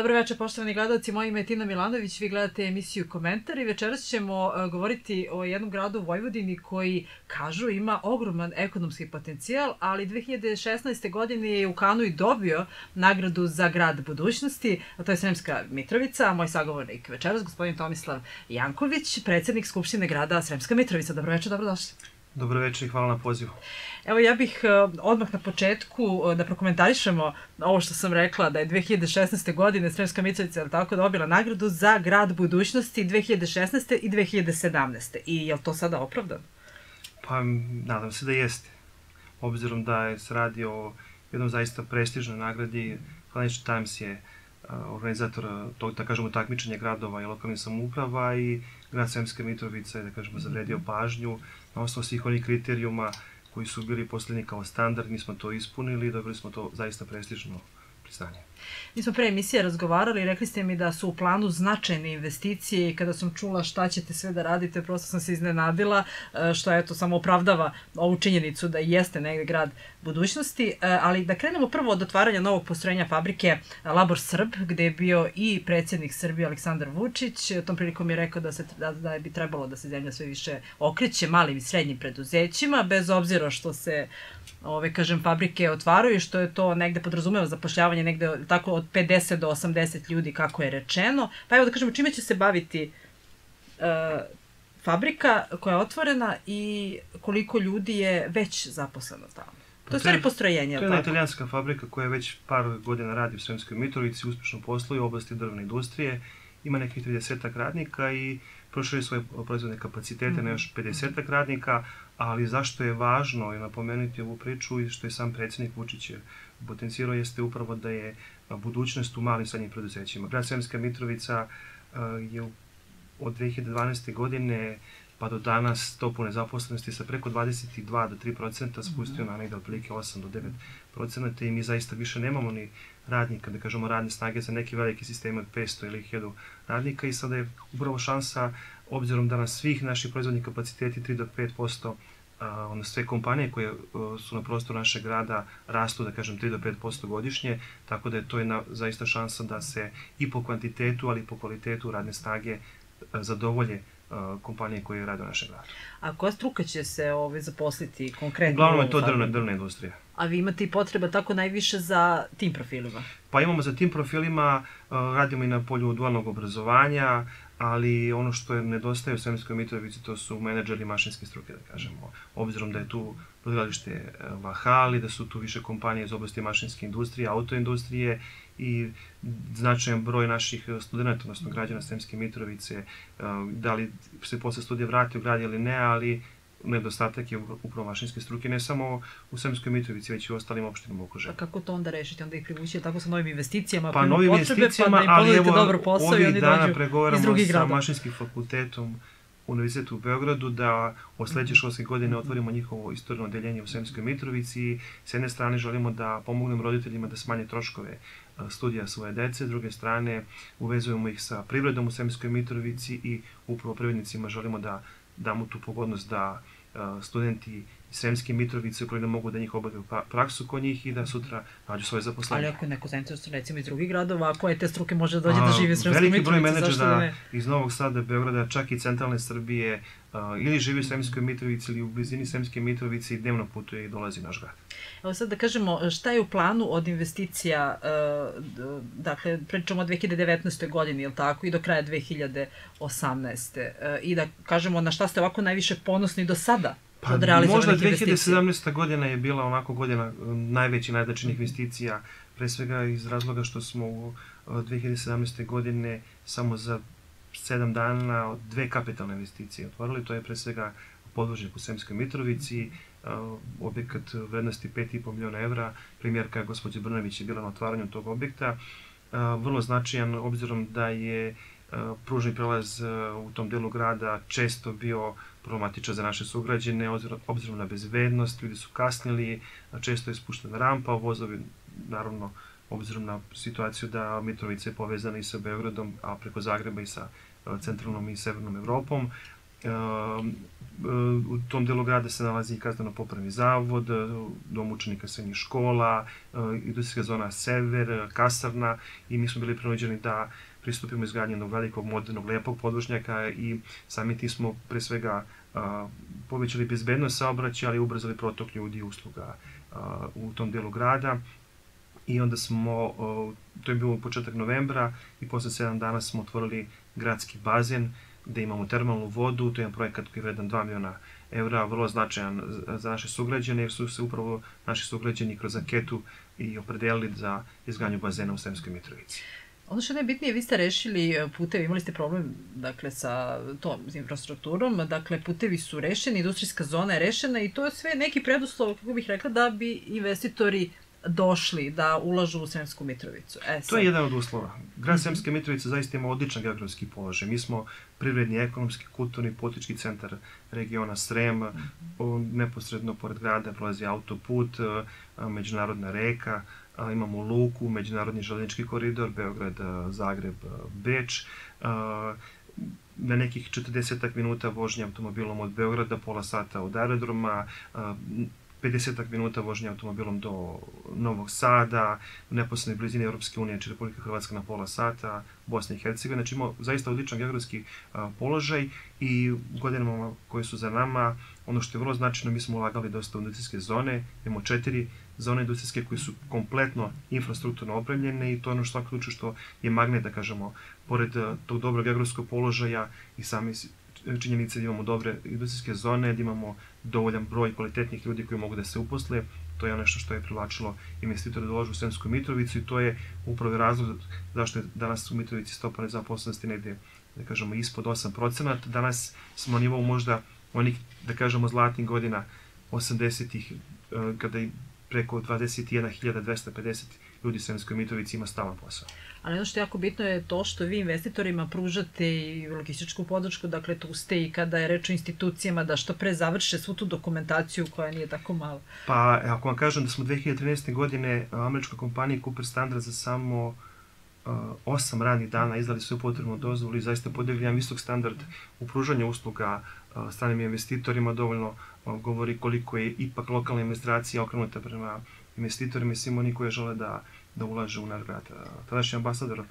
Dobro večer, poštovani gledalci. Moje ime je Tina Milanović, vi gledate emisiju Komentar i večeras ćemo uh, govoriti o jednom gradu u Vojvodini koji, kažu, ima ogroman ekonomski potencijal, ali 2016. godine je u Kanu i dobio nagradu za grad budućnosti, a to je Sremska Mitrovica, a moj sagovornik večeras, gospodin Tomislav Janković, predsednik Skupštine grada Sremska Mitrovica. Dobro večer, dobrodošli. Dobro večer i hvala na pozivu. Evo ja bih uh, odmah na početku uh, da prokomentarišemo ovo što sam rekla da je 2016. godine Sremska Mitrovica tako dobila nagradu za grad budućnosti 2016. i 2017. I je li to sada opravdano? Pa nadam se da jeste. Obzirom da je se radi o jednom zaista prestižnoj nagradi, Financial Times je uh, organizator tog, da kažemo, takmičenja gradova i lokalnih samouprava i grad Sremska Mitrovica je, da kažemo, zavredio pažnju na osnovu svih onih kriterijuma koji su bili poslednji kao standard, mi smo to ispunili i dobili smo to zaista prestižno priznanje. Mi smo pre emisije razgovarali i rekli ste mi da su u planu značajne investicije i kada sam čula šta ćete sve da radite, prosto sam se iznenadila, e, što eto samo opravdava ovu činjenicu da jeste negde grad budućnosti, e, ali da krenemo prvo od otvaranja novog postrojenja fabrike Labor Srb, gde je bio i predsednik Srbije Aleksandar Vučić, tom prilikom je rekao da, se, da, da bi trebalo da se zemlja sve više okreće malim i srednjim preduzećima, bez obzira što se ove, kažem, fabrike otvaraju, što je to negde podrazumeva zapošljavanje negde tako od 50 do 80 ljudi, kako je rečeno. Pa evo da kažemo, čime će se baviti uh, fabrika koja je otvorena i koliko ljudi je već zaposleno tamo? To je stvari postrojenje, To je jedna italijanska fabrika koja već par godina radi u Sremskoj Mitrovici, uspešno posluje u oblasti drvne industrije, ima nekih 30 radnika i proširuje svoje proizvodne kapacitete mm -hmm. na još 50 radnika, ali zašto je važno je napomenuti ovu priču i što je sam predsednik Vučić potencijirao jeste upravo da je budućnost u malim srednjim preduzećima. Grad Sremska Mitrovica je od 2012. godine pa do danas stopu nezaposlenosti sa preko 22 do 3 procenta spustio na negde otprilike 8 do 9 procenata i mi zaista više nemamo ni radnika, da kažemo radne snage za neki veliki sistem od 500 ili 1000 radnika i sada je upravo šansa, obzirom da na svih naših proizvodnih kapaciteti 3 do 5 ono, sve kompanije koje su na prostoru našeg grada rastu, da kažem, 3 do 5% godišnje, tako da je to jedna zaista šansa da se i po kvantitetu, ali i po kvalitetu radne snage zadovolje kompanije koje rade u našem gradu. A koja struka će se ove, zaposliti konkretno? Uglavnom je to drvna, drvna industrija. A vi imate i potreba tako najviše za tim profilima? Pa imamo za tim profilima, radimo i na polju dualnog obrazovanja, ali ono što je nedostaje u Svemirskoj Mitrovici to su menadžeri mašinske struke, da kažemo. Obzirom da je tu brodogradilište Vahali, da su tu više kompanije iz oblasti mašinske industrije, autoindustrije i značajan broj naših studenta, odnosno građana Sremske Mitrovice, da li se posle studija vrati u grad ili ne, ali nedostatak je upravo mašinske struke, ne samo u Sremskoj Mitrovici, već i u ostalim opštinama oko žene. A kako to onda rešiti? Onda ih privući tako sa novim investicijama, pa novim potrebe, investicijama, pa da im ali evo, dobro posao i oni dana pregovaramo sa mašinskim fakultetom Univerzitetu u Beogradu da od sledeće školske godine otvorimo njihovo istorno odeljenje u Sremskoj Mitrovici s jedne strane želimo da pomognemo roditeljima da smanje troškove studija svoje dece, s druge strane uvezujemo ih sa privredom u Sremskoj Mitrovici i upravo privrednicima želimo da damo tu pogodnost da studenti iz Sremske Mitrovice koji ne mogu da njih obavljaju praksu kod njih i da sutra nađu svoje zaposlenje. Ali ako neko zainteresovan recimo iz drugih gradova, koje te struke može da dođe da živi u Sremskoj Mitrovici? Veliki broj menadžera iz Novog Sada, Beograda, čak i centralne Srbije, ili živi u Sremskoj Mitrovici ili u blizini Sremske Mitrovice i dnevno putuje i dolazi naš grad. Evo sad da kažemo, šta je u planu od investicija, dakle, pričamo o 2019. godini, ili tako, i do kraja 2018. I da kažemo na šta ste ovako najviše ponosni do sada Pa možda 2017. godina je bila onako godina najveći, najdačinijih investicija, pre svega iz razloga što smo u 2017. godine samo za 7 dana dve kapitalne investicije otvorili, to je pre svega podvožnjak u Semskoj Mitrovici, objekat vrednosti 5,5 miliona evra, primjerka gospođe Brnović je bila na otvaranju tog objekta, vrlo značajan obzirom da je pružni prelaz u tom delu grada često bio problematičan za naše sugrađene, obzirom na bezbednost, ljudi su kasnili, često je spuštena rampa, vozovi, naravno, obzirom na situaciju da Mitrovica je povezana i sa Beogradom, a preko Zagreba i sa centralnom i severnom Evropom. u tom delu grada se nalazi i kazdano popravni zavod, dom učenika srednjih škola, industrijska zona Sever, kasarna i mi smo bili prinuđeni da pristupimo izgradnje jednog velikog, modernog, lepog podvožnjaka i sami ti smo pre svega povećali bezbednost saobraćaja, ali ubrzali protok ljudi i usluga u tom delu grada. I onda smo, to je bilo početak novembra i posle 7 dana smo otvorili gradski bazen gde imamo termalnu vodu, to je jedan projekat koji je vredan 2 miliona evra, vrlo značajan za naše sugrađane, jer su se upravo naši sugrađani kroz anketu i opredelili za izganju bazena u Sremskoj Mitrovici. Ono što je najbitnije, vi ste rešili e, putevi, imali ste problem dakle, sa tom infrastrukturom, dakle putevi su rešeni, industrijska zona je rešena i to je sve neki preduslov, kako bih rekla, da bi investitori došli da ulažu u Sremsku Mitrovicu. E, sad. To je jedan od uslova. Grad mm -hmm. Sremska Mitrovica zaista ima odličan geografski položaj. Mi smo privredni, ekonomski, kulturni, politički centar regiona Srem. Mm -hmm. Neposredno pored grada prolazi autoput, međunarodna reka, imamo luku, međunarodni železnički koridor, Beograd, Zagreb, Beč, na nekih 40 minuta vožnje automobilom od Beograda, pola sata od aerodroma, 50 minuta vožnje automobilom do Novog Sada, u neposlednoj blizini Europske unije, znači Republika Hrvatska na pola sata, Bosna i Hercegovina, znači imamo zaista odličan geografski položaj i godinama koje su za nama, ono što je vrlo značajno, mi smo ulagali dosta u industrijske zone, imamo četiri zone industrijske koje su kompletno infrastrukturno opremljene i to je ono što ključu što je magnet, da kažemo, pored tog dobrog geografskog položaja i sami činjenice da imamo dobre industrijske zone, da imamo dovoljan broj kvalitetnih ljudi koji mogu da se uposle, to je nešto što je privlačilo investitore da dolažu u Sremsku Mitrovicu i to je upravo razlog zašto je danas u Mitrovici stopa nezaposlenosti negde, da kažemo, ispod 8%. Danas smo na nivou možda onih, da kažemo, zlatnih godina 80-ih, eh, kada je preko 21.250 ljudi u Sremskoj Mitrovici ima stalan posao. Ali ono što je jako bitno je to što vi investitorima pružate i logističku podršku, dakle tu ste i kada je reč o institucijama da što pre završe svu tu dokumentaciju koja nije tako mala. Pa ako vam kažem da smo 2013. godine američkoj kompaniji Cooper Standard za samo osam radnih dana izdali svoju potrebnu dozvolu i zaista podigli jedan visok standard u pružanju usluga uh, stranim investitorima dovoljno uh, govori koliko je ipak lokalna administracija okrenuta prema investitorima i svim oni koji žele da da ulaže u naš grad. Tadašnji ambasador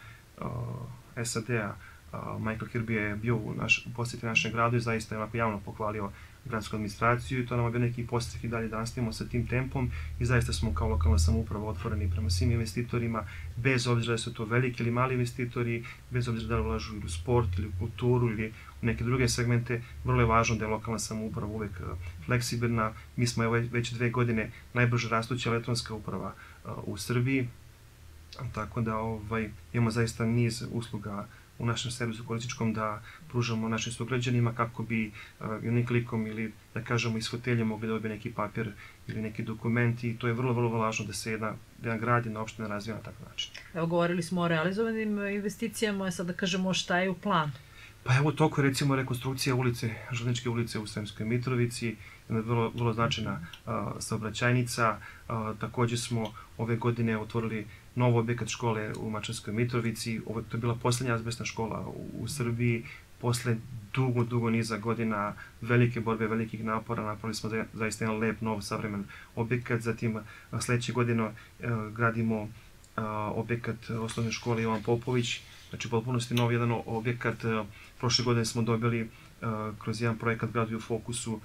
SAD-a Michael Kirby je bio u, naš, posjeti našem gradu i zaista je onako javno pohvalio gradsku administraciju i to nam je bio neki postrek i dalje da nastavimo sa tim tempom i zaista smo kao lokalna samouprava otvoreni prema svim investitorima, bez obzira da su to veliki ili mali investitori, bez obzira da ulažu u sport ili u kulturu ili u neke druge segmente, vrlo je važno da je lokalna samouprava uvek fleksibilna. Mi smo evo već dve godine najbrže rastuća elektronska uprava u Srbiji, Tako da ovaj, imamo zaista niz usluga u našem servisu političkom da pružamo našim sugrađanima kako bi jednim klikom ili da kažemo iz fotelje mogli da dobije neki papir ili neki dokument i to je vrlo, vrlo važno da se jedna, da jedna grad, jedna opština razvija na takav način. Evo govorili smo o realizovanim investicijama, sad da kažemo šta je u planu. Pa evo toko recimo rekonstrukcija ulice, Želničke ulice u Sremskoj Mitrovici, jedna vrlo, vrlo značajna uh, saobraćajnica. Uh, takođe smo ove godine otvorili novo objekat škole u Mačanskoj Mitrovici. Ovo, to je bila poslednja azbestna škola u, u Srbiji. Posle dugo, dugo niza godina velike borbe, velikih napora, napravili smo zaista jedan lep, nov, savremen objekat. Zatim sledeće godine uh, gradimo uh, objekat osnovne škole Jovan Popović, znači potpunosti nov jedan objekat. Uh, prošle godine smo dobili uh, kroz jedan projekat Gradu u fokusu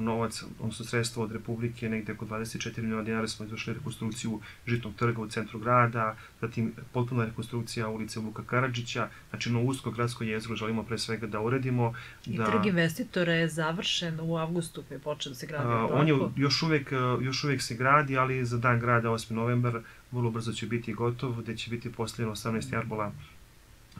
novac, odnosno sredstva od Republike, negde oko 24 miliona dinara smo izvršili rekonstrukciju žitnog trga u centru grada, zatim potpuna rekonstrukcija ulice Vuka Karadžića, znači no usko gradsko jezgro želimo pre svega da uredimo. I da, trg investitora je završen u avgustu koji je počeo da se gradi. A, on je još uvek, još uvek se gradi, ali za dan grada 8. novembar vrlo brzo će biti gotov, gde će biti postavljeno 18 jarbola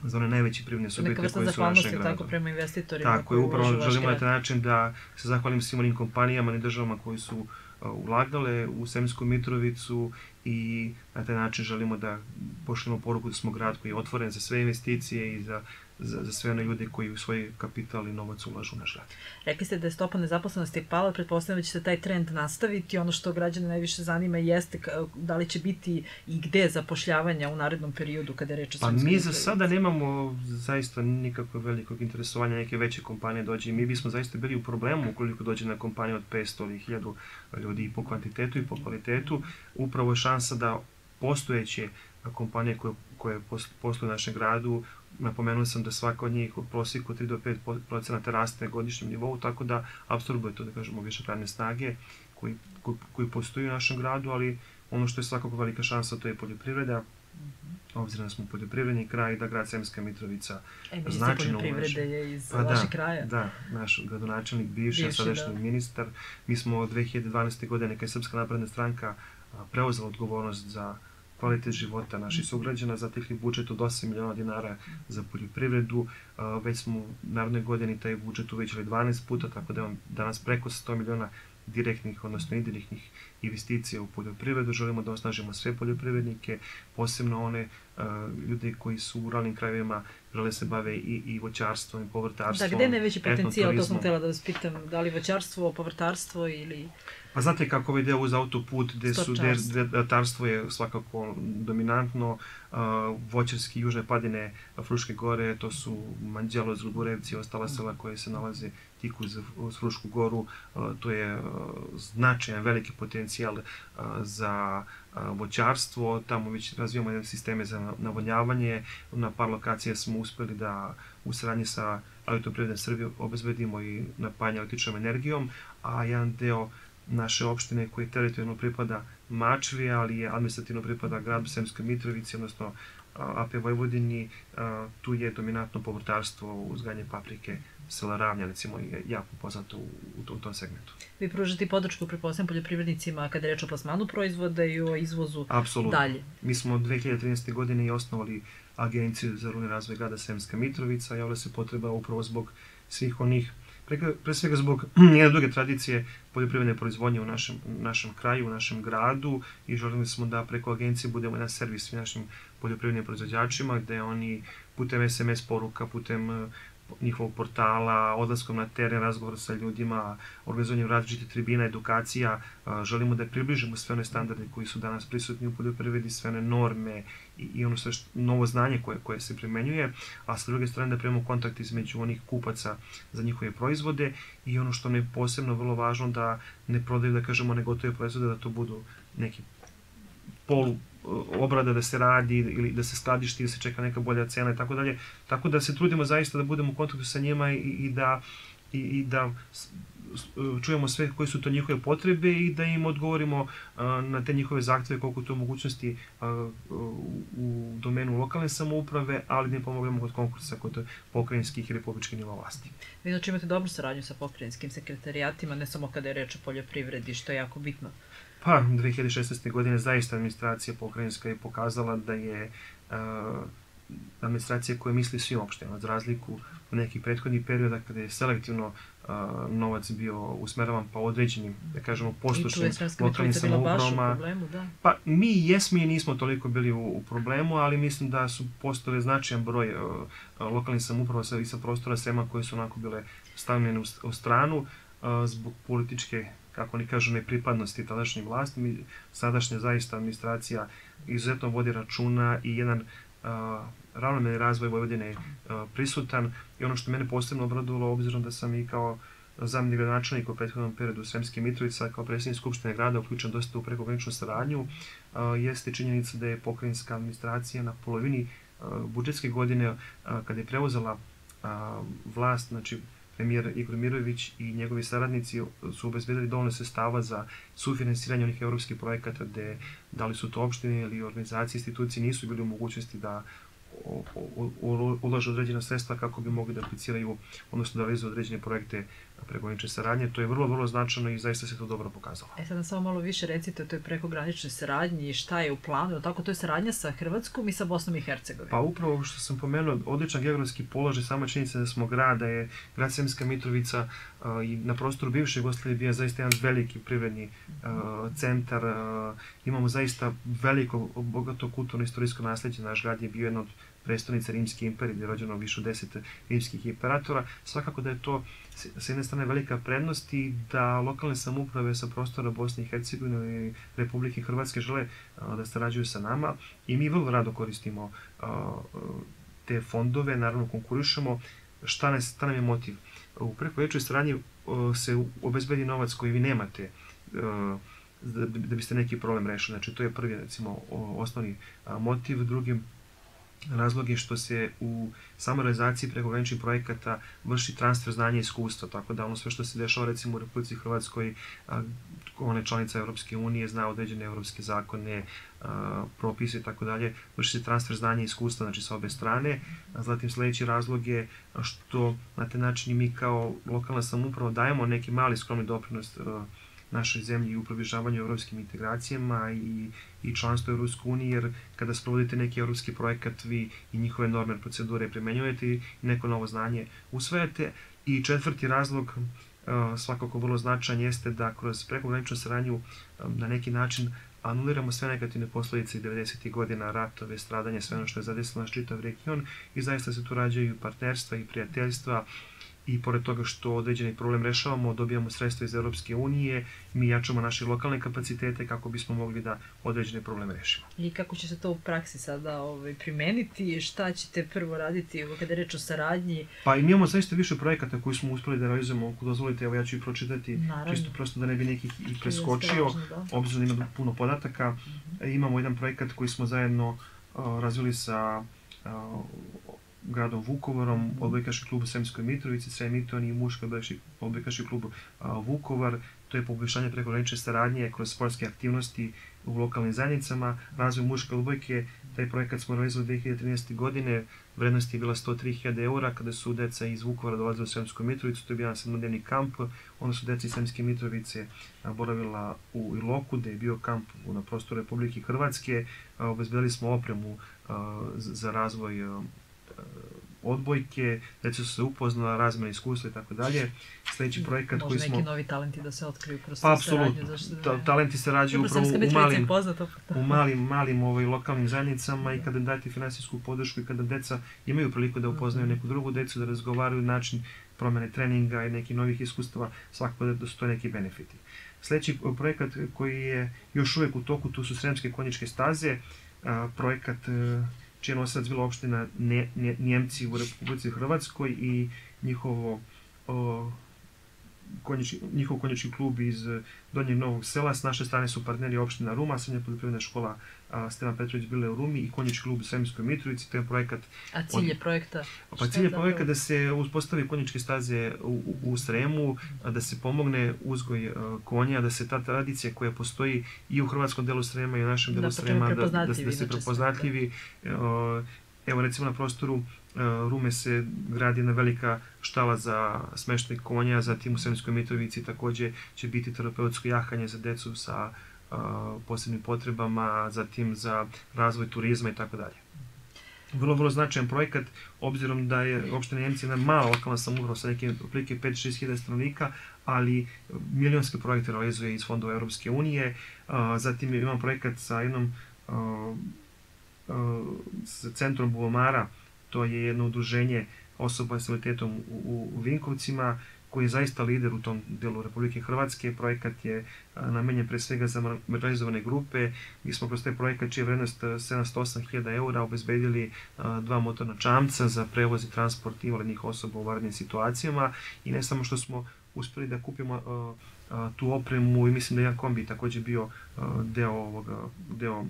za one najveći privredne subjekte koji su u našem gradu. tako prema investitorima. Tako je, upravo želimo na taj način da se zahvalim svim onim kompanijama i državama koji su uh, ulagale u Semsku Mitrovicu i na taj način želimo da pošljemo poruku da smo grad koji je otvoren za sve investicije i za za, za sve one ljude koji u svoj kapital i novac ulažu u naš grad. Rekli ste da je stopa nezaposlenosti pala, pretpostavljam da će se taj trend nastaviti. Ono što građane najviše zanima jeste da li će biti i gde zapošljavanja u narednom periodu kada je reč o Pa mi za sada nemamo zaista nikakvog velikog interesovanja neke veće kompanije dođe i mi bismo zaista bili u problemu ukoliko dođe na kompaniju od 500 ili 1000 ljudi i po kvantitetu i po kvalitetu. Upravo je šansa da postojeće kompanije koje, koje posluju u našem gradu, napomenuo sam da svaka od njih u prosjeku 3 do 5 procenata raste na godišnjem nivou, tako da absorbuje to, da kažemo, više radne snage koji, koji, koji postoji u našem gradu, ali ono što je svakako velika šansa to je poljoprivreda, obzirom da smo poljoprivredni kraj, da grad Semska Mitrovica e, značajno poljoprivrede je iz pa vašeg da, kraja. Da, naš gradonačelnik, bivši, bivši sadašnji da. ministar. Mi smo od 2012. godine, kada je Srpska napredna stranka preuzela odgovornost za kvalitet života naših sugrađana, zatekli budžet od 8 miliona dinara za poljoprivredu, već smo u narodnoj godini taj budžet uvećali 12 puta, tako da on danas preko 100 miliona direktnih, odnosno indirektnih investicija u poljoprivredu. Želimo da osnažimo sve poljoprivrednike, posebno one uh, ljude koji su u ruralnim krajevima, žele se bave i, i voćarstvom i povrtarstvom. Da, gde je najveći potencijal, to sam htjela da vas pitam, da li voćarstvo, povrtarstvo ili... Pa znate kako ovaj deo uz autoput gde su gde, ratarstvo je svakako dominantno, uh, voćarski južne padine Fruške gore, to su Manđelo, Zrugurevci i ostala sela koje se nalaze tik uz, Frušku goru, uh, to je uh, značajan veliki potencijal uh, za uh, voćarstvo, tamo već razvijamo sisteme za navodnjavanje, na par lokacija smo uspeli da u saradnji sa Autoprivredne Srbije obezbedimo i napajanje električnom energijom, a jedan deo naše opštine koji teritorijalno pripada Mačvi, ali je administrativno pripada gradu Semskoj Mitrovici, odnosno AP Vojvodini, tu je dominantno povrtarstvo, uzganje paprike, sela Ravnja, recimo, je jako poznato u, u, u tom segmentu. Vi pružate podršku, prepostavljam, poljoprivrednicima kada je reč o plasmanu proizvoda i o izvozu Apsolutno. dalje. Mi smo 2013. godine i osnovali Agenciju za ruralni razvoj grada Semska Mitrovica, javlja se potreba upravo zbog svih onih pre, svega zbog njene duge tradicije poljoprivredne proizvodnje u našem, našem kraju, u našem gradu i želimo smo da preko agencije budemo jedan servis svim našim poljoprivrednim proizvođačima gde oni putem SMS poruka, putem njihovog portala, odlaskom na teren, razgovor sa ljudima, organizovanjem različite tribina, edukacija. Želimo da približimo sve one standarde koji su danas prisutni u poljoprivredi, sve one norme i, i ono sve što, novo znanje koje, koje se primenjuje, a sa druge strane da primamo kontakt između onih kupaca za njihove proizvode i ono što mi je posebno vrlo važno da ne prodaju, da kažemo, negotove proizvode, da to budu neki polu obrada da se radi ili da se skladišti ili se čeka neka bolja cena i tako dalje. Tako da se trudimo zaista da budemo u kontaktu sa njima i, i da i, i da čujemo sve koje su to njihove potrebe i da im odgovorimo na te njihove zahteve koliko to mogućnosti u domenu lokalne samouprave, ali da im pomognemo kod konkursa kod pokrajinskih i republičkih niva vlasti. Vi znači imate dobru saradnju sa pokrajinskim sekretarijatima, ne samo kada je reč o poljoprivredi, što je jako bitno. Pa, 2016. godine zaista administracija pokrajinska je pokazala da je uh, administracija koja misli svim opštinama, za razliku u nekih prethodnih perioda kada je selektivno uh, novac bio usmeravan pa određenim, da kažemo, poslušnim lokalnim samoupravama. Da. Pa mi jesmo i nismo toliko bili u, u problemu, ali mislim da su postale značajan broj uh, lokalnih samouprava sa, i sa prostora Sema koje su onako bile stavljene u, u stranu uh, zbog političke kako oni kažu, nepripadnosti tadašnjim vlastima. Sadašnja zaista administracija izuzetno vodi računa i jedan uh, ravnomerni razvoj Vojvodine je prisutan i ono što mene posebno obradovalo, obzirom da sam i kao zamni gradonačelnik u prethodnom periodu Sremske Mitrovica kao predsjednik Skupštine grada uključen dosta u prekograničnu saradnju, jeste činjenica da je pokrajinska administracija na polovini budžetske godine, kada je preuzela vlast, znači premijer Igor Mirović i njegovi saradnici su obezbedili dovoljno sestava za sufinansiranje onih evropskih projekata gde da li su to opštine ili organizacije, institucije nisu bili u mogućnosti da ulažu određena sredstva kako bi mogli da apliciraju, odnosno da realizuju određene projekte prekogranične saradnje. To je vrlo, vrlo značajno i zaista se to dobro pokazalo. E sad samo malo više recite o toj prekograničnoj saradnji i šta je u planu, ili tako to je saradnja sa Hrvatskom i sa Bosnom i Hercegovinom? Pa upravo što sam pomenuo, odličan geografski položaj, sama činjenica da smo grada, je grad Semska Mitrovica i na prostoru bivše Jugoslavije bio zaista jedan veliki privredni centar. Imamo zaista veliko, bogato kulturno istorijsko nasledđe. Naš grad je bio jedan od predstavnica Rimske imperije, gde je rođeno više od deset rimskih imperatora. Svakako da je to s jedne strane velika prednost i da lokalne samuprave sa prostora Bosne i Hercegovine i Republike Hrvatske žele da sarađuju sa nama i mi vrlo rado koristimo te fondove, naravno konkurišemo. Šta, nas, šta nam je motiv? U prekoječoj saradnji se obezbedi novac koji vi nemate da, da biste neki problem rešili. Znači, to je prvi, recimo, osnovni motiv. Drugi razlog je što se u samoj realizaciji prekograničnih projekata vrši transfer znanja i iskustva, tako da ono sve što se dešava recimo u Republici Hrvatskoj, one članica Evropske unije zna određene evropske zakone, propise i tako dalje, vrši se transfer znanja i iskustva, znači sa obe strane. Zatim sledeći razlog je što na taj način mi kao lokalna samuprava dajemo neki mali skromni doprinos našoj zemlji u približavanju evropskim integracijama i, i članstvo Evropske unije, jer kada sprovodite neki evropski projekat, vi i njihove norme procedure primenjujete i neko novo znanje usvajate. I četvrti razlog, svakako vrlo značajan, jeste da kroz prekograničnu saradnju na neki način anuliramo sve negativne posledice 90. godina, ratove, stradanje, sve ono što je zadesilo naš čitav region i zaista se tu rađaju partnerstva i prijateljstva i pored toga što određeni problem rešavamo, dobijamo sredstva iz Europske unije, mi jačamo naše lokalne kapacitete kako bismo mogli da određene probleme rešimo. I kako će se to u praksi sada ovaj, primeniti? Šta ćete prvo raditi kada je reč o saradnji? Pa i mi imamo zaista više projekata koji smo uspeli da realizujemo, ako dozvolite, evo ja ću ih pročitati, Naravno. čisto prosto da ne bi nekih i preskočio, da. obzirom da ima puno podataka. Mhm. -huh. Imamo jedan projekat koji smo zajedno uh, razvili sa uh, gradom Vukovarom, odbojkaški klub u Sremskoj Mitrovici, Sremiton i muški odbojkaški klub Vukovar, to je poboljšanje prekogranične saradnje kroz sportske aktivnosti u lokalnim zajednicama, razvoj muške odbojke, taj projekat smo realizovali 2013. godine, vrednost je bila 103.000 eura, kada su deca iz Vukovara dolazili u Sremsku Mitrovicu, to je bio sedmodnevni kamp, onda su deca iz Sremske Mitrovice boravila u Iloku, gde je bio kamp na prostoru Republike Hrvatske, obezbedili smo opremu za razvoj odbojke, deca su se upoznala, razmene iskustva i tako dalje. Sledeći projekat koji smo... Može neki novi talenti da se otkriju kroz pa, saradnju. Zašto da... Ta, talenti se rađaju upravo u malim, u malim, malim ovaj, lokalnim zajednicama i kada date finansijsku podršku i kada deca imaju priliku da upoznaju mhm. neku drugu decu, da razgovaraju način promene treninga i nekih novih iskustava, svakako da, da su to neki benefiti. Sledeći projekat koji je još uvek u toku, tu su Sremske konjičke staze, a, projekat a, čija nosilac bila opština ne, ne, Njemci u Republici Hrvatskoj i njihovo konjički, njihov konjički klub iz Donjeg Novog sela. S naše strane su partneri opština Ruma, srednja poljoprivredna škola a, Stevan Petrović bile u Rumi i konjički klub u Sremskoj Mitrovici. To je projekat... A cilj je projekta? Pa cilj je projekta da se uspostavi konjičke staze u, u, Sremu, da se pomogne uzgoj a, konja, da se ta tradicija koja postoji i u hrvatskom delu Srema i u našem delu da, Srema, da, da, da, da se prepoznatljivi. Da. Evo recimo na prostoru E, Rume se gradi jedna velika štala za smeštaj konja, zatim u Sremskoj Mitrovici takođe će biti terapeutsko jahanje za decu sa e, posebnim potrebama, zatim za razvoj turizma i tako dalje. Vrlo, vrlo značajan projekat, obzirom da je opština Njemci jedna mala lokalna samouprava sa nekim otprilike 5-6 hiljada stanovnika, ali milionske projekte realizuje iz fondova Europske unije. A, zatim imam projekat sa jednom sa centrom Buvomara, To je jedno udruženje osoba s invaliditetom u, u Vinkovcima, koji je zaista lider u tom delu Republike Hrvatske. Projekat je namenjen pre svega za marginalizovane grupe. Mi smo kroz taj projekat čija vrednost 708.000 eura obezbedili dva motorna čamca za prevoz i transport invalidnih osoba u varnim situacijama i ne samo što smo uspeli da kupimo tu opremu i mislim da je jedan kombi takođe bio deo ovoga, deo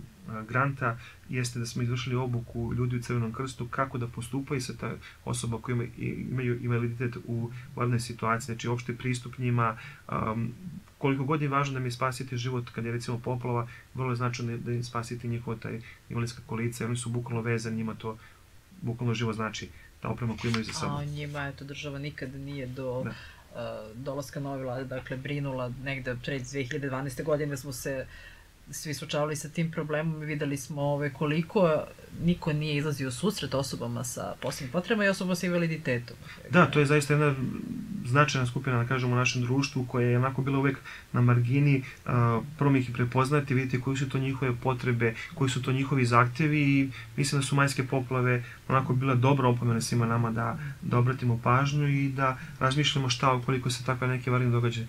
granta jeste da smo izvršili obuku ljudi u Crvenom krstu kako da postupaju sa ta osoba koja ima, imaju invaliditet u vanrednoj situaciji, znači opšte pristup njima, um, koliko god je važno da mi spasite život kad je recimo poplava, vrlo je značajno da im spasite njihovo taj invalidska kolica, oni su bukvalno vezani, njima to bukvalno živo znači ta oprema koju imaju za sobom. A njima, eto, država nikad nije do da. uh, dolaska nove vlade, dakle, brinula negde pred 2012. godine smo se svi suočavali sa tim problemom i videli smo ove, koliko niko nije izlazio u susret osobama sa posebnim potrebama i osobama sa invaliditetom. Da, to je zaista jedna značajna skupina, da kažemo, u našem društvu koja je onako bila uvek na margini, prvo ih prepoznati, vidite koji su to njihove potrebe, koji su to njihovi zahtevi i mislim da su majske poplave onako bila dobra opomena svima nama da, da obratimo pažnju i da razmišljamo šta ukoliko se takva neke varijne događaje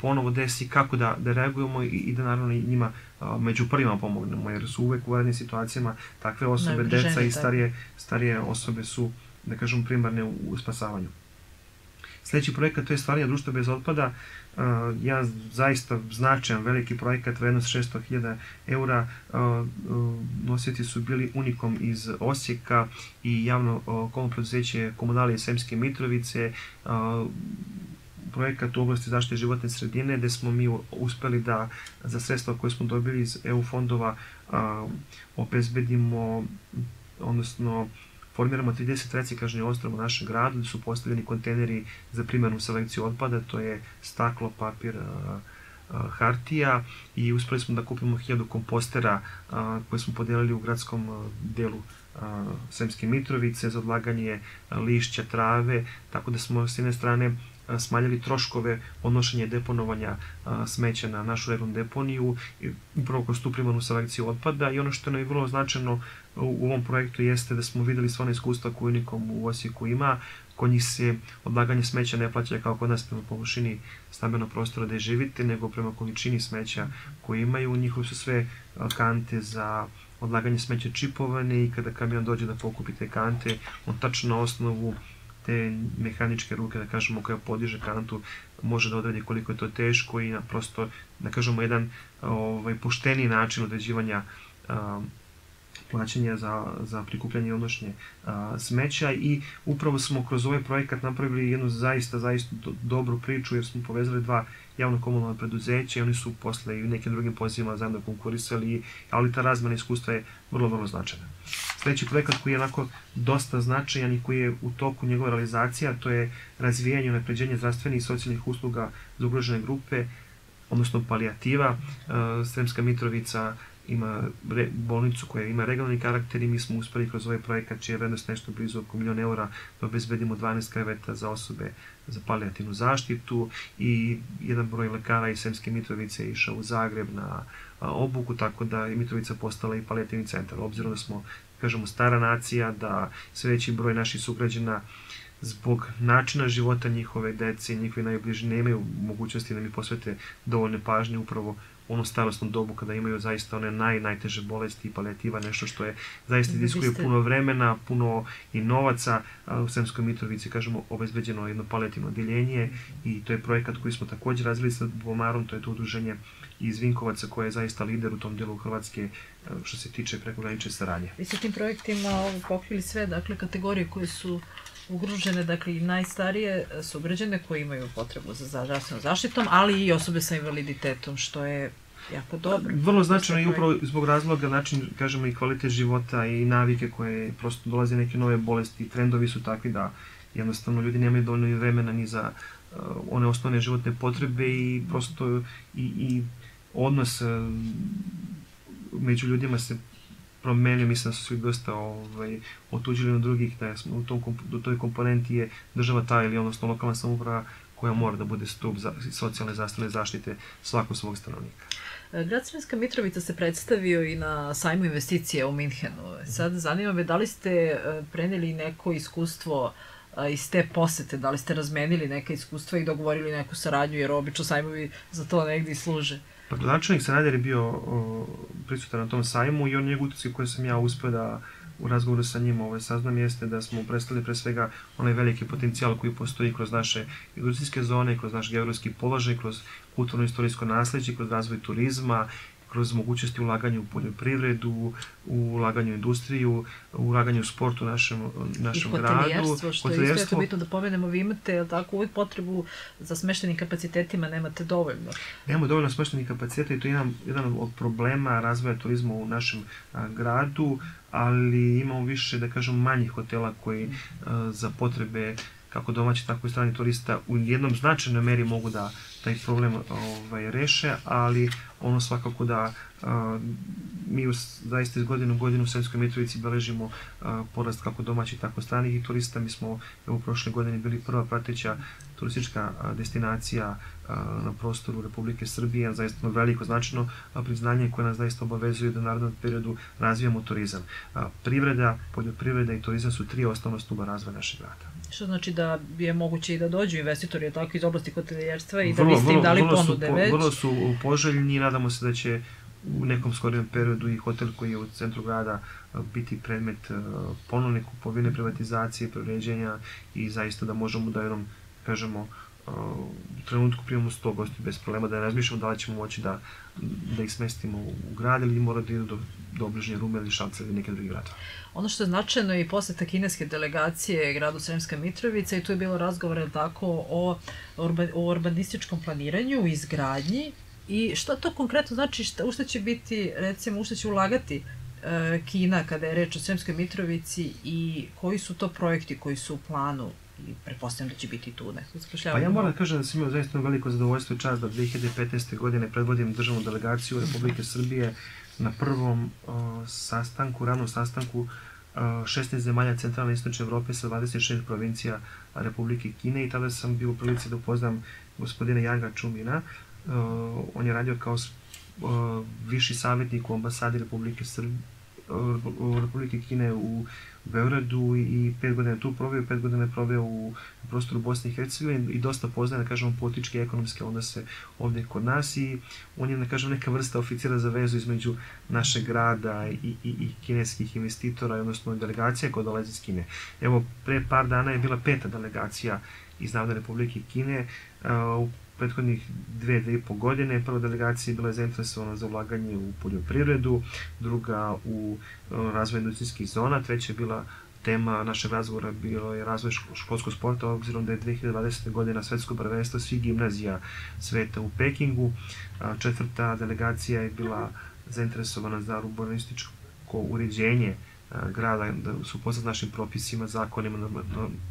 ponovo desi, kako da, da reagujemo i, i da naravno njima među prvima pomognemo, jer su uvek u varenim situacijama takve osobe, deca i starije, starije osobe su, da kažem, primarne u, u spasavanju. Sledeći projekat to je stvaranje društva bez otpada, jedan zaista značajan veliki projekat, vrednost 600.000 eura, uh, uh, nositi su bili Unikom iz Osijeka i javno komunalno preduzeće Komunalije Semske Mitrovice, projekat u oblasti zaštite životne sredine, gde smo mi uspeli da za sredstva koje smo dobili iz EU fondova obezbedimo, odnosno formiramo 30 reciklažnih ostrava u našem gradu, gde su postavljeni kontejneri za primarnu selekciju otpada, to je staklo, papir, hartija i uspeli smo da kupimo 1000 kompostera koje smo podelili u gradskom delu a, Semske Mitrovice za odlaganje lišća, trave, tako da smo s jedne strane smanjili troškove odnošenja i deponovanja smeća na našu rednu deponiju, upravo kroz tu primarnu selekciju otpada i ono što je vrlo značajno u ovom projektu jeste da smo videli sva ona iskustva koju Unikom u Osijeku ima, kod njih se odlaganje smeća ne plaća kao kod nas prema površini stambenog prostora da je živite, nego prema količini smeća koje imaju. Njihovi su sve kante za odlaganje smeća čipovane i kada kamion dođe da pokupi te kante, on tačno na osnovu te mehaničke ruke, da kažemo, koja podiže kantu, može da odredi koliko je to teško i na prosto, da kažemo, jedan ovaj, pošteni način određivanja um, plaćanja za, za prikupljanje i odnošnje a, smeća i upravo smo kroz ovaj projekat napravili jednu zaista, zaista do, dobru priču jer smo povezali dva javno-komunalna preduzeća i oni su posle i nekim drugim pozivima zajedno konkurisali, ali ta razmena iskustva je vrlo, vrlo značajna. Sledeći projekat koji je onako dosta značajan i koji je u toku njegove realizacija, to je razvijanje i napređenje zdravstvenih i socijalnih usluga za ugrožene grupe, odnosno palijativa. Sremska Mitrovica ima re, bolnicu koja ima regionalni karakter i mi smo uspeli kroz ovaj projekat čija je vrednost nešto blizu oko milion eura da obezbedimo 12 kreveta za osobe za palijativnu zaštitu i jedan broj lekara iz Semske Mitrovice išao u Zagreb na obuku, tako da je Mitrovica postala i palijativni centar. Obzirom da smo, kažemo, stara nacija, da sve veći broj naših sugrađana zbog načina života njihove dece i njihovi najbliži nemaju mogućnosti da mi posvete dovoljne pažnje upravo onu starostnu dobu kada imaju zaista one naj, najteže bolesti i palijativa, nešto što je zaista iziskuje puno vremena, puno i novaca. U Sremskoj Mitrovici, kažemo, obezbeđeno jedno palijativno odeljenje i to je projekat koji smo takođe razvili sa Bomarom, to je to udruženje iz Vinkovaca koje je zaista lider u tom delu Hrvatske što se tiče prekogranične saradnje. Vi ste tim projektima pokrili sve, dakle, kategorije koje su ugrožene, dakle i najstarije sugrađane koji imaju potrebu za zdravstvenom zaštitom, ali i osobe sa invaliditetom, što je jako dobro. Vrlo značajno i upravo zbog razloga način, kažemo, i kvalitet života i navike koje prosto dolaze neke nove bolesti, trendovi su takvi da jednostavno ljudi nemaju dovoljno vremena ni za uh, one osnovne životne potrebe i prosto i, i odnos uh, među ljudima se promenio, mislim da su svi dosta ovaj, otuđili od drugih, da smo u, tom, u toj komponenti je država ta ili odnosno lokalna samouprava koja mora da bude stup za, socijalne zastavne zaštite svakog svog stanovnika. E, grad Sremska Mitrovica se predstavio i na sajmu investicije u Minhenu. Sad zanima me da li ste e, preneli neko iskustvo e, iz te posete, da li ste razmenili neka iskustva i dogovorili neku saradnju, jer obično sajmovi za to negdje i služe. Pa gradonačelnik Sanader je bio o, prisutan na tom sajmu i on njegov utisak koje sam ja uspeo da u razgovoru sa njim ovaj, saznam jeste da smo predstavili pre svega onaj veliki potencijal koji postoji kroz naše industrijske zone, kroz naš geografski položaj, kroz kulturno-istorijsko nasledđe, kroz razvoj turizma, kroz mogućnosti ulaganja u poljoprivredu, u ulaganje u industriju, u ulaganje u sport u našem, našem gradu. I hotelijerstvo, što je isto bitno da pomenemo, vi imate jel tako, uvijek potrebu za smeštenim kapacitetima, nemate dovoljno. Nemamo dovoljno smeštenih kapaciteta i to je jedan, jedan od problema razvoja turizma u našem a, gradu, ali imamo više, da kažem, manjih hotela koji a, za potrebe kako domaći, tako i strani turista u jednom značajnoj meri mogu da taj problem ovaj, reše, ali ono svakako da mi u, zaista iz godine u godinu u Sremskoj Mitrovici beležimo a, porast kako domaćih, tako stranih i turista. Mi smo u prošle godine bili prva prateća turistička a, destinacija a, na prostoru Republike Srbije, zaista veliko značajno priznanje koje nas zaista obavezuje da u narodnom periodu razvijamo turizam. Privreda, poljoprivreda i turizam su tri osnovna stuba razvoja našeg grada. Što znači da je moguće i da dođu investitori tako iz oblasti hotelijerstva i da vrlo, biste im dali vrlo ponude su, već? Vrlo su poželjni i nadamo se da će u nekom skorijem periodu i hotel koji je u centru grada biti predmet ponovne kupovine, privatizacije, preuređenja i zaista da možemo da jednom, kažemo, u trenutku primamo 100 gosti bez problema, da ne razmišljamo da li ćemo moći da, da ih smestimo u grad ili mora da idu do, do obližnje Rume ili Šalca ili neke drugi grada. Ono što je značajno je i poseta kineske delegacije gradu Sremska Mitrovica i tu je bilo razgovor tako o, o urbanističkom planiranju, izgradnji. I šta to konkretno znači, šta, u šta će biti, recimo, u šta će ulagati e, Kina kada je reč o Sremskoj Mitrovici i koji su to projekti koji su u planu pretpostavljam da će biti tu neko zapošljavanje. Pa ja moram da kažem da sam imao zaista veliko zadovoljstvo i čast da 2015. godine predvodim državnu delegaciju Republike Srbije na prvom sastanku, ranom sastanku 16 zemalja centralne i istočne Evrope sa 26 provincija Republike Kine i tada sam bio u prilici da upoznam gospodina Janga Čumina, uh, on je radio kao uh, viši savjetnik u ambasadi Republike Srbije Republike Kine u Beogradu i pet godina tu proveo, pet godina je proveo u prostoru Bosne i Hercegovine i dosta poznaje, da kažemo, političke i ekonomske odnose ovde kod nas i on je, da kažem, neka vrsta oficira za vezu između našeg grada i, i, i kineskih investitora, odnosno delegacija koja dolazi iz Kine. Evo, pre par dana je bila peta delegacija iz Narodne Republike Kine, uh, prethodnih dve, dve i po godine. Prva delegacija je bila zainteresovana za ulaganje u poljoprivredu, druga u e, razvoj industrijskih zona, treća je bila tema našeg razgovora bilo je razvoj školskog sporta, obzirom da je 2020. godina svetsko prvenstvo svih gimnazija sveta u Pekingu. Četvrta delegacija je bila zainteresovana za urbanističko uređenje grada, da su poznat našim propisima, zakonima,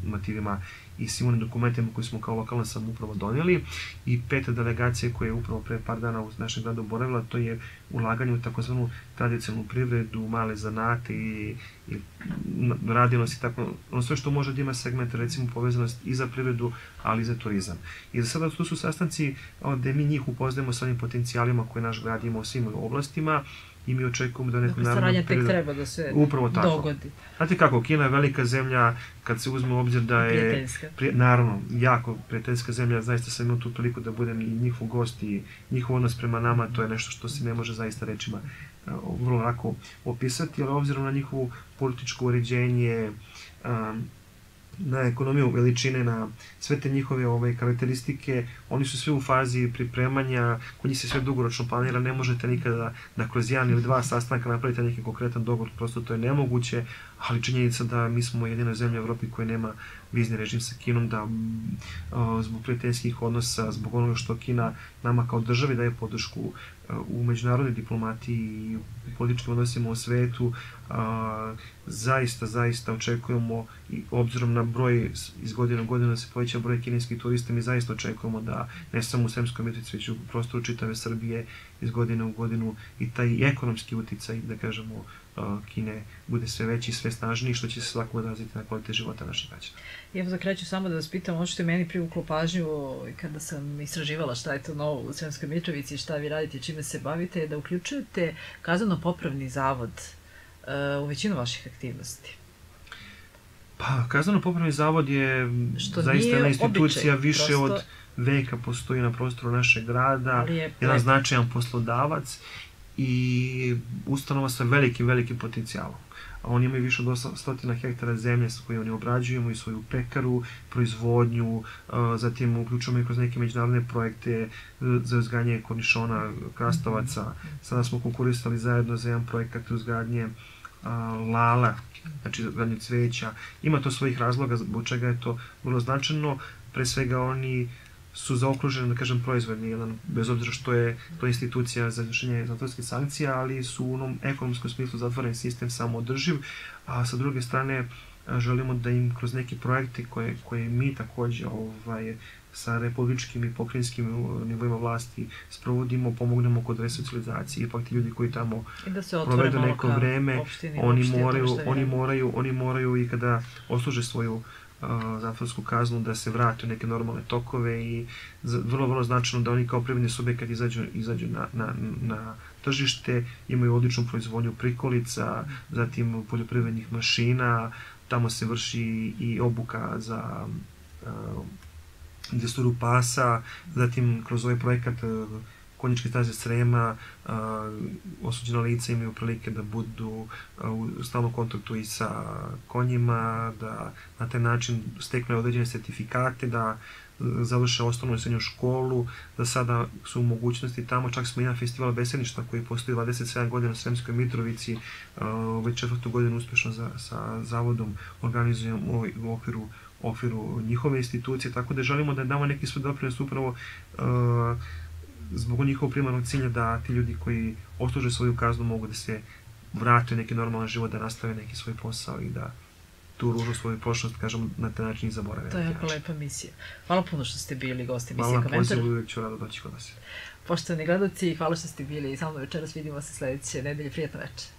normativima i svim onim dokumentima koje smo kao lokalna samouprava donijeli. I peta delegacija koja je upravo pre par dana u našem gradu boravila, to je ulaganje u takozvanu tradicionalnu privredu, male zanate i, i i tako, ono sve što može da ima segment, recimo povezanost i za privredu, ali i za turizam. I za sada tu su sastanci gde mi njih upoznajemo sa onim potencijalima koje naš grad ima u svim oblastima i mi očekujemo da nekom dakle, narednom periodu... tek treba da se upravo tako. dogodi. Znate kako, Kina je velika zemlja, kad se uzme u obzir da je... Prijateljska. Prije, naravno, jako prijateljska zemlja, zaista sam imao tu priliku da budem i njihov gost i njihov odnos prema nama, to je nešto što se ne može zaista rečima vrlo lako opisati, ali obzirom na njihovo političko uređenje, um, na ekonomiju veličine, na sve te njihove ove, karakteristike, oni su sve u fazi pripremanja, kod njih se sve dugoročno planira, ne možete nikada da kroz jedan ili dva sastanka napravite neki konkretan dogovor, prosto to je nemoguće, ali činjenica da mi smo jedina zemlja u Evropi koja nema vizni režim sa Kinom, da o, zbog prijateljskih odnosa, zbog onoga što Kina nama kao državi daje podršku u međunarodnoj diplomatiji i u političkim odnosima u svetu, a, zaista, zaista očekujemo, i obzirom na broj iz godine u godinu da se poveća broj kineskih turista, mi zaista očekujemo da ne samo u Sremskoj Mitrovici, već u prostoru čitave Srbije iz godine u godinu i taj ekonomski uticaj, da kažemo, Kine bude sve veći i sve snažniji, što će se svako odraziti na kvalitet života naših građana. I evo za kraj ću samo da vas pitam, ono što je meni privuklo pažnju kada sam istraživala šta je to novo u Sremskoj Mitrovici, šta vi radite, čime se bavite, je da uključujete kazano-popravni zavod uh, u većinu vaših aktivnosti. Pa, kazano-popravni zavod je što zaista jedna institucija običaj, više prosto... od veka postoji na prostoru našeg grada, je jedan značajan poslodavac i ustanova sa velikim, velikim potencijalom. A oni imaju više od stotina hektara zemlje sa koje oni obrađuju, imaju svoju pekaru, proizvodnju, zatim uključujemo i kroz neke međunarodne projekte e, za uzganje kornišona, krastavaca. Sada smo konkurisali zajedno za jedan projekat uzgradnje lala, znači uzgradnje cveća. Ima to svojih razloga zbog čega je to vrlo značajno. Pre svega oni su zaokruženi, da kažem, proizvodni, jedan, bez obzira što je to institucija za izvršenje zatvorskih sankcija, ali su u onom ekonomskom smislu zatvoren sistem samoodrživ, a sa druge strane želimo da im kroz neki projekte koje, koje mi takođe ovaj, sa republičkim i pokrajinskim nivoima vlasti sprovodimo, pomognemo kod resocijalizacije. Ipak ti ljudi koji tamo da se provedu neko vreme, oni moraju, oni moraju, oni moraju i kada osluže svoju uh, zatvorsku kaznu da se vrate u neke normalne tokove i vrlo, vrlo značajno da oni kao privredni subjekat izađu, izađu na, na, na tržište, imaju odličnu proizvodnju prikolica, zatim poljoprivrednih mašina, tamo se vrši i obuka za uh, pasa, zatim kroz ovaj projekat uh, konjičke staze Srema, osuđena lica imaju prilike da budu u stalnom kontaktu i sa konjima, da na taj način steknu određene sertifikate, da završe osnovnu i srednju školu, da sada su u mogućnosti tamo, čak smo jedan festival besedništva koji postoji 27 godina u Sremskoj Mitrovici, već četvrtu godinu uspešno za, sa zavodom organizujemo u okviru okviru njihove institucije, tako da želimo da damo neki svoj doprinos upravo uh, zbog njihovog primarnog cilja da ti ljudi koji osluže svoju kaznu mogu da se vrate u neki normalan život, da nastave neki svoj posao i da tu ružnu svoju prošlost, kažem, na taj način i zaborave. To je jako lepa misija. Hvala puno što ste bili gosti emisije Hvala Komentar. pozivu, uvijek ću rado doći kod vas. Poštovani gledalci, hvala što ste bili i sa mnom večeras. Vidimo se sledeće nedelje. Prijetno večer.